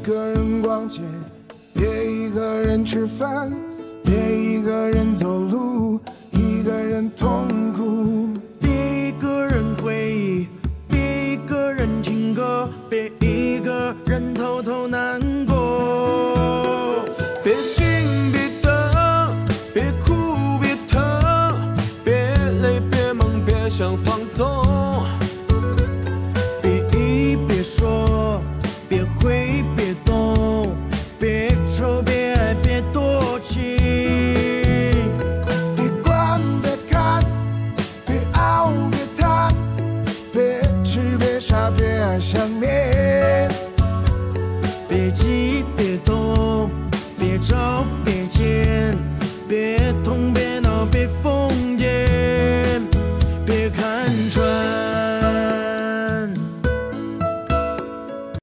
一个人逛街别一个人吃饭别一个人走路一个人痛苦。别一个人回忆别一个人听歌别一个人偷偷难过。别心别等别哭别疼别累别梦别想放纵。dốc biển trên.